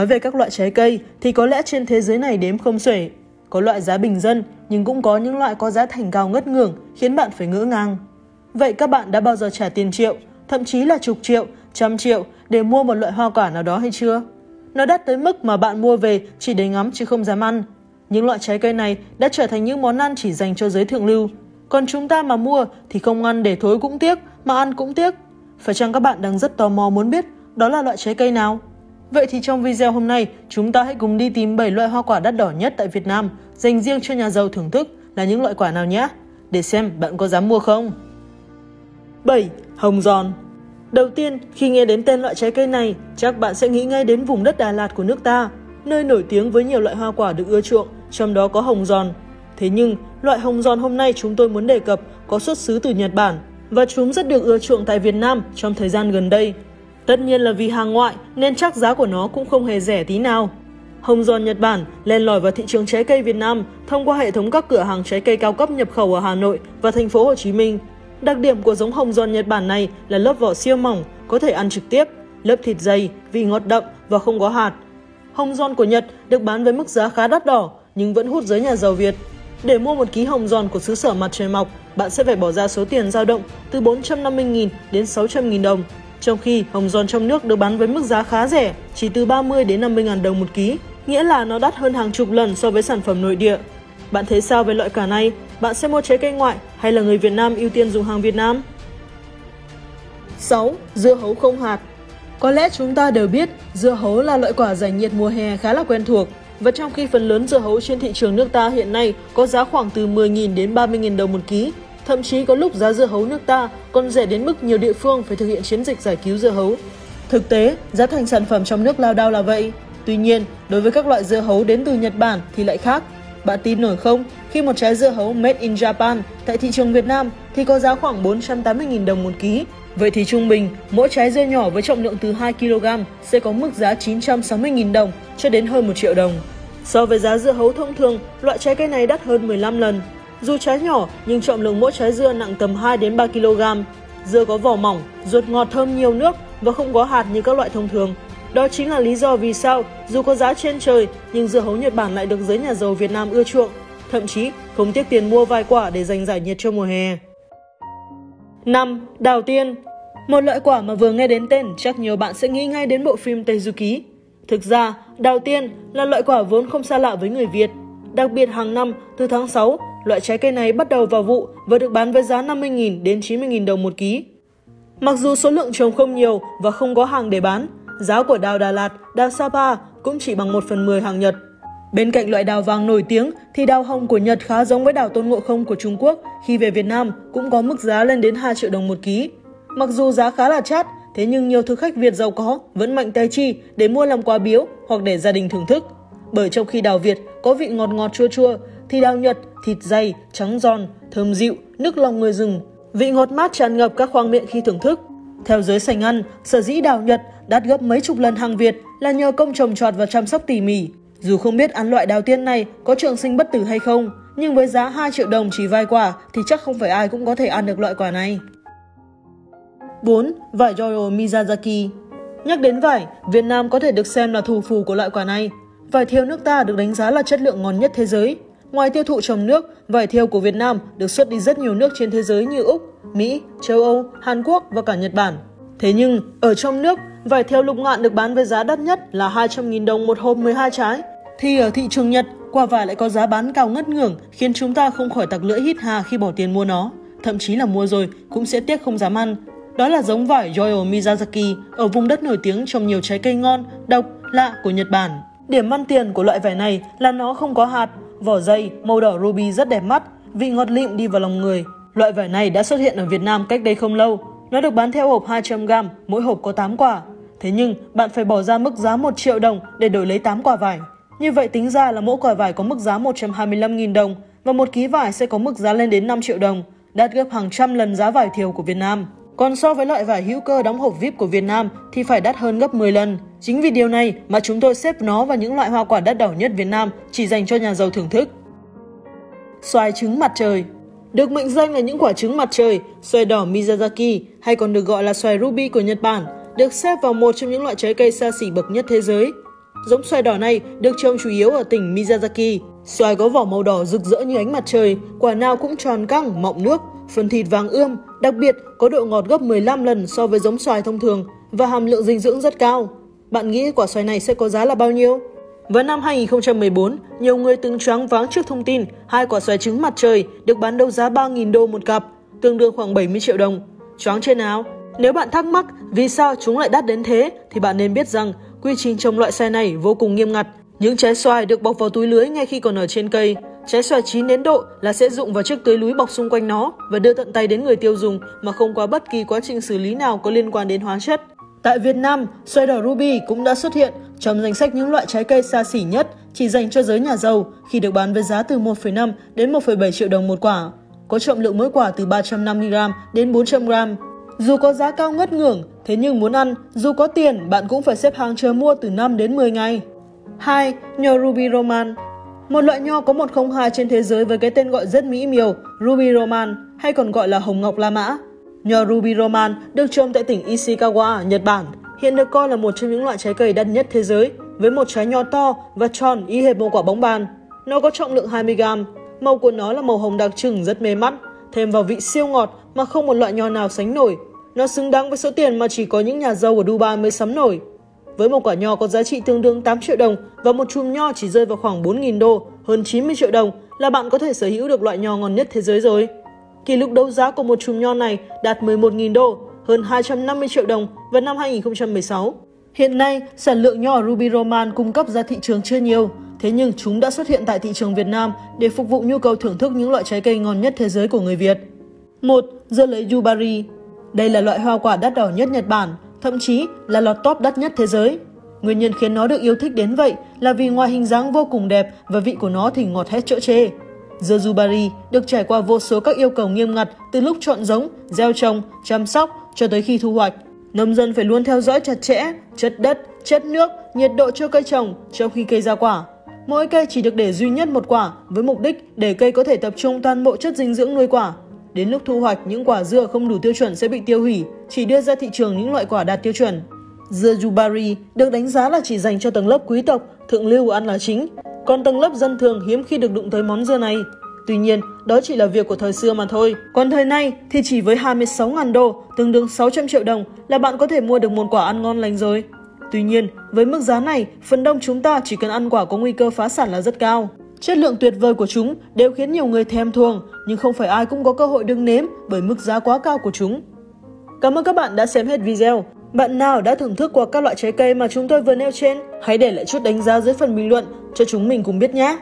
Nói về các loại trái cây thì có lẽ trên thế giới này đếm không xuể. Có loại giá bình dân nhưng cũng có những loại có giá thành cao ngất ngưỡng khiến bạn phải ngỡ ngàng. Vậy các bạn đã bao giờ trả tiền triệu, thậm chí là chục triệu, trăm triệu để mua một loại hoa quả nào đó hay chưa? Nó đắt tới mức mà bạn mua về chỉ để ngắm chứ không dám ăn. Những loại trái cây này đã trở thành những món ăn chỉ dành cho giới thượng lưu. Còn chúng ta mà mua thì không ăn để thối cũng tiếc, mà ăn cũng tiếc. Phải chăng các bạn đang rất tò mò muốn biết đó là loại trái cây nào? Vậy thì trong video hôm nay, chúng ta hãy cùng đi tìm 7 loại hoa quả đắt đỏ nhất tại Việt Nam, dành riêng cho nhà giàu thưởng thức là những loại quả nào nhé. Để xem bạn có dám mua không. 7. Hồng giòn Đầu tiên, khi nghe đến tên loại trái cây này, chắc bạn sẽ nghĩ ngay đến vùng đất Đà Lạt của nước ta, nơi nổi tiếng với nhiều loại hoa quả được ưa chuộng, trong đó có hồng giòn. Thế nhưng, loại hồng giòn hôm nay chúng tôi muốn đề cập có xuất xứ từ Nhật Bản và chúng rất được ưa chuộng tại Việt Nam trong thời gian gần đây. Tất nhiên là vì hàng ngoại nên chắc giá của nó cũng không hề rẻ tí nào. Hồng giòn Nhật Bản len lỏi vào thị trường trái cây Việt Nam thông qua hệ thống các cửa hàng trái cây cao cấp nhập khẩu ở Hà Nội và thành phố Hồ Chí Minh. Đặc điểm của giống hồng giòn Nhật Bản này là lớp vỏ siêu mỏng, có thể ăn trực tiếp, lớp thịt dày, vị ngọt đậm và không có hạt. Hồng giòn của Nhật được bán với mức giá khá đắt đỏ nhưng vẫn hút giới nhà giàu Việt. Để mua một ký hồng giòn của xứ sở mặt trời mọc, bạn sẽ phải bỏ ra số tiền dao động từ 450.000 đến 600.000 đồng. Trong khi hồng giòn trong nước được bán với mức giá khá rẻ, chỉ từ 30 đến 50.000 đồng một ký, nghĩa là nó đắt hơn hàng chục lần so với sản phẩm nội địa. Bạn thấy sao về loại quả này? Bạn sẽ mua trái cây ngoại hay là người Việt Nam ưu tiên dùng hàng Việt Nam? 6. Dưa hấu không hạt Có lẽ chúng ta đều biết dưa hấu là loại quả giải nhiệt mùa hè khá là quen thuộc. Và trong khi phần lớn dưa hấu trên thị trường nước ta hiện nay có giá khoảng từ 10.000 đến 30.000 đồng một ký, thậm chí có lúc giá dưa hấu nước ta còn rẻ đến mức nhiều địa phương phải thực hiện chiến dịch giải cứu dưa hấu. Thực tế, giá thành sản phẩm trong nước lao đao là vậy. Tuy nhiên, đối với các loại dưa hấu đến từ Nhật Bản thì lại khác. Bạn tin nổi không? Khi một trái dưa hấu made in Japan tại thị trường Việt Nam thì có giá khoảng 480.000 đồng một ký. Vậy thì trung bình, mỗi trái dưa nhỏ với trọng lượng từ 2 kg sẽ có mức giá 960.000 đồng cho đến hơn 1 triệu đồng. So với giá dưa hấu thông thường, loại trái cây này đắt hơn 15 lần. Dù trái nhỏ nhưng trọng lượng mỗi trái dưa nặng tầm 2 đến 3 kg. Dưa có vỏ mỏng, ruột ngọt thơm nhiều nước và không có hạt như các loại thông thường. Đó chính là lý do vì sao dù có giá trên trời nhưng dưa hấu Nhật Bản lại được giới nhà giàu Việt Nam ưa chuộng, thậm chí không tiếc tiền mua vài quả để dành giải nhiệt cho mùa hè. 5. Đào tiên Một loại quả mà vừa nghe đến tên chắc nhiều bạn sẽ nghĩ ngay đến bộ phim Tây Du Ký. Thực ra, đào tiên là loại quả vốn không xa lạ với người Việt. Đặc biệt hàng năm, từ tháng 6, loại trái cây này bắt đầu vào vụ và được bán với giá 50.000 đến 90.000 đồng một ký. Mặc dù số lượng trồng không nhiều và không có hàng để bán, giá của đào Đà Lạt, đào Sapa cũng chỉ bằng 1 phần 10 hàng Nhật. Bên cạnh loại đào vàng nổi tiếng thì đào hồng của Nhật khá giống với đào tôn ngộ không của Trung Quốc khi về Việt Nam cũng có mức giá lên đến 2 triệu đồng một ký. Mặc dù giá khá là chát, thế nhưng nhiều thực khách Việt giàu có vẫn mạnh tay chi để mua làm quà biếu hoặc để gia đình thưởng thức. Bởi trong khi đào Việt có vị ngọt ngọt chua chua, thì đào Nhật thịt dày, trắng giòn, thơm dịu, nước lòng người rừng. Vị ngọt mát tràn ngập các khoang miệng khi thưởng thức. Theo giới sành ăn, sở dĩ đào Nhật đắt gấp mấy chục lần hàng Việt là nhờ công trồng trọt và chăm sóc tỉ mỉ. Dù không biết ăn loại đào tiên này có trường sinh bất tử hay không, nhưng với giá 2 triệu đồng chỉ vài quả thì chắc không phải ai cũng có thể ăn được loại quả này. 4. Vải Royal Miyazaki Nhắc đến vải, Việt Nam có thể được xem là thủ phủ của loại quả này. Vải thiêu nước ta được đánh giá là chất lượng ngon nhất thế giới. Ngoài tiêu thụ trong nước, vải thiều của Việt Nam được xuất đi rất nhiều nước trên thế giới như Úc, Mỹ, châu Âu, Hàn Quốc và cả Nhật Bản. Thế nhưng, ở trong nước, vải thiều lục ngạn được bán với giá đắt nhất là 200.000 đồng một hộp 12 trái. Thì ở thị trường Nhật, quả vải lại có giá bán cao ngất ngưởng khiến chúng ta không khỏi tặc lưỡi hít hà khi bỏ tiền mua nó. Thậm chí là mua rồi cũng sẽ tiếc không dám ăn. Đó là giống vải Royal Miyazaki ở vùng đất nổi tiếng trong nhiều trái cây ngon, độc, lạ của Nhật Bản. Điểm ăn tiền của loại vải này là nó không có hạt, vỏ dây màu đỏ ruby rất đẹp mắt, vị ngọt lịm đi vào lòng người. Loại vải này đã xuất hiện ở Việt Nam cách đây không lâu. Nó được bán theo hộp 200g, mỗi hộp có 8 quả. Thế nhưng, bạn phải bỏ ra mức giá 1 triệu đồng để đổi lấy 8 quả vải. Như vậy tính ra là mỗi quả vải có mức giá 125.000 đồng và một ký vải sẽ có mức giá lên đến 5 triệu đồng, đạt gấp hàng trăm lần giá vải thiều của Việt Nam. Còn so với loại vải hữu cơ đóng hộp VIP của Việt Nam thì phải đắt hơn gấp 10 lần. Chính vì điều này mà chúng tôi xếp nó vào những loại hoa quả đắt đỏ nhất Việt Nam chỉ dành cho nhà giàu thưởng thức. Xoài trứng mặt trời Được mệnh danh là những quả trứng mặt trời, xoài đỏ Miyazaki hay còn được gọi là xoài ruby của Nhật Bản được xếp vào một trong những loại trái cây xa xỉ bậc nhất thế giới. Giống xoài đỏ này được trồng chủ yếu ở tỉnh Miyazaki. Xoài có vỏ màu đỏ rực rỡ như ánh mặt trời, quả nào cũng tròn căng, mọng nước, phần thịt vàng ươm, đặc biệt có độ ngọt gấp 15 lần so với giống xoài thông thường và hàm lượng dinh dưỡng rất cao. Bạn nghĩ quả xoài này sẽ có giá là bao nhiêu? Vào năm 2014, nhiều người từng choáng váng trước thông tin hai quả xoài trứng mặt trời được bán đấu giá 3.000 đô một cặp, tương đương khoảng 70 triệu đồng. Choáng trên áo. Nếu bạn thắc mắc vì sao chúng lại đắt đến thế thì bạn nên biết rằng quy trình trồng loại xoài này vô cùng nghiêm ngặt. Những trái xoài được bọc vào túi lưới ngay khi còn ở trên cây. Trái xoài chín đến độ là sẽ dụng vào chiếc túi lưới bọc xung quanh nó và đưa tận tay đến người tiêu dùng mà không qua bất kỳ quá trình xử lý nào có liên quan đến hóa chất. Tại Việt Nam, xoài đỏ ruby cũng đã xuất hiện trong danh sách những loại trái cây xa xỉ nhất chỉ dành cho giới nhà giàu khi được bán với giá từ 1,5 đến 1,7 triệu đồng một quả. Có trọng lượng mỗi quả từ 350g đến 400g. Dù có giá cao ngất ngưởng, thế nhưng muốn ăn, dù có tiền, bạn cũng phải xếp hàng chờ mua từ 5 đến 10 ngày. 2. Nho Ruby Roman một loại nho có 102 trên thế giới với cái tên gọi rất mỹ miều, Ruby Roman, hay còn gọi là hồng ngọc La Mã. Nho Ruby Roman được trồng tại tỉnh Ishikawa, Nhật Bản, hiện được coi là một trong những loại trái cây đắt nhất thế giới, với một trái nho to và tròn y hệt một quả bóng bàn. Nó có trọng lượng 20g, màu của nó là màu hồng đặc trưng rất mê mắt, thêm vào vị siêu ngọt mà không một loại nho nào sánh nổi. Nó xứng đáng với số tiền mà chỉ có những nhà giàu ở Dubai mới sắm nổi. Với một quả nho có giá trị tương đương 8 triệu đồng và một chùm nho chỉ rơi vào khoảng 4.000 đô, hơn 90 triệu đồng là bạn có thể sở hữu được loại nho ngon nhất thế giới rồi. Kỷ lục đấu giá của một chùm nho này đạt 11.000 đô, hơn 250 triệu đồng vào năm 2016. Hiện nay, sản lượng nho Ruby Roman cung cấp ra thị trường chưa nhiều, thế nhưng chúng đã xuất hiện tại thị trường Việt Nam để phục vụ nhu cầu thưởng thức những loại trái cây ngon nhất thế giới của người Việt. 1. Dưa lấy Yubari Đây là loại hoa quả đắt đỏ nhất Nhật Bản, thậm chí là lọt top đắt nhất thế giới. Nguyên nhân khiến nó được yêu thích đến vậy là vì ngoài hình dáng vô cùng đẹp và vị của nó thì ngọt hết chỗ chê. Dưa được trải qua vô số các yêu cầu nghiêm ngặt từ lúc chọn giống, gieo trồng, chăm sóc cho tới khi thu hoạch. Nông dân phải luôn theo dõi chặt chẽ chất đất, chất nước, nhiệt độ cho cây trồng trong khi cây ra quả. Mỗi cây chỉ được để duy nhất một quả với mục đích để cây có thể tập trung toàn bộ chất dinh dưỡng nuôi quả. Đến lúc thu hoạch, những quả dưa không đủ tiêu chuẩn sẽ bị tiêu hủy, chỉ đưa ra thị trường những loại quả đạt tiêu chuẩn. Dưa Jubari được đánh giá là chỉ dành cho tầng lớp quý tộc, thượng lưu ăn là chính, còn tầng lớp dân thường hiếm khi được đụng tới món dưa này. Tuy nhiên, đó chỉ là việc của thời xưa mà thôi. Còn thời nay thì chỉ với 26.000 đô, tương đương 600 triệu đồng là bạn có thể mua được một quả ăn ngon lành rồi. Tuy nhiên, với mức giá này, phần đông chúng ta chỉ cần ăn quả có nguy cơ phá sản là rất cao. Chất lượng tuyệt vời của chúng đều khiến nhiều người thèm thuồng, nhưng không phải ai cũng có cơ hội được nếm bởi mức giá quá cao của chúng. Cảm ơn các bạn đã xem hết video. Bạn nào đã thưởng thức qua các loại trái cây mà chúng tôi vừa nêu trên? Hãy để lại chút đánh giá dưới phần bình luận cho chúng mình cùng biết nhé!